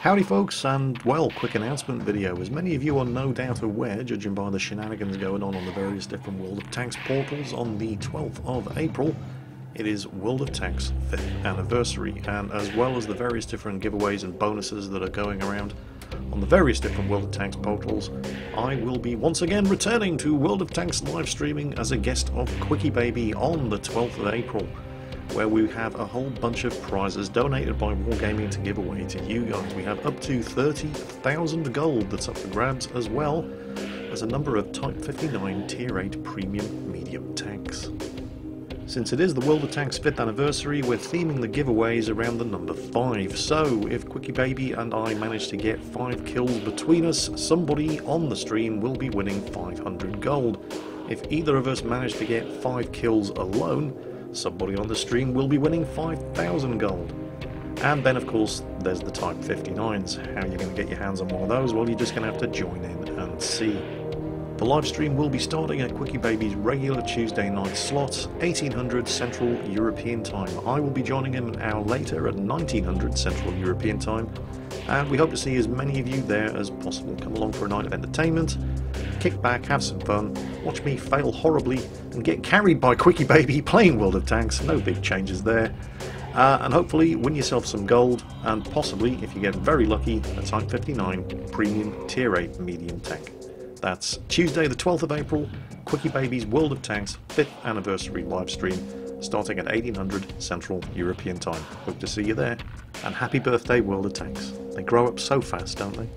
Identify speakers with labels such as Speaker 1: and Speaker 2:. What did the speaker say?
Speaker 1: Howdy folks, and well, quick announcement video. As many of you are no doubt aware, judging by the shenanigans going on on the various different World of Tanks portals, on the 12th of April, it is World of Tanks 5th anniversary, and as well as the various different giveaways and bonuses that are going around on the various different World of Tanks portals, I will be once again returning to World of Tanks live streaming as a guest of Quickybaby on the 12th of April where we have a whole bunch of prizes donated by Wargaming to give away to you guys. We have up to 30,000 gold that's up for grabs, as well as a number of Type 59 Tier 8 Premium Medium tanks. Since it is the World of Tanks 5th anniversary, we're theming the giveaways around the number 5. So, if Quickybaby and I manage to get 5 kills between us, somebody on the stream will be winning 500 gold. If either of us manage to get 5 kills alone, somebody on the stream will be winning 5,000 gold. And then, of course, there's the Type 59s. How are you going to get your hands on one of those? Well, you're just going to have to join in and see. The live stream will be starting at Quickybaby's regular Tuesday night slot, 1800 Central European Time. I will be joining him an hour later at 1900 Central European Time, and we hope to see as many of you there as possible. Come along for a night of entertainment, kick back, have some fun, watch me fail horribly, and get carried by Quickybaby playing World of Tanks. No big changes there. Uh, and hopefully win yourself some gold, and possibly, if you get very lucky, a Type 59 Premium Tier 8 Medium Tank. That's Tuesday, the 12th of April, Quickybaby's World of Tanks 5th anniversary live stream, starting at 1800 Central European Time. Hope to see you there, and happy birthday, World of Tanks. They grow up so fast, don't they?